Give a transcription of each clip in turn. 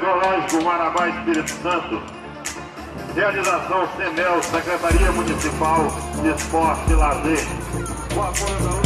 Passeio Ecológico Marabá Espírito Santo. Realização CEMEL, Secretaria Municipal de Esporte e Lazer. Com apoio da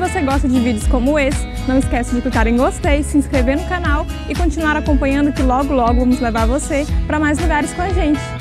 você gosta de vídeos como esse, não esquece de clicar em gostei, se inscrever no canal e continuar acompanhando que logo logo vamos levar você para mais lugares com a gente.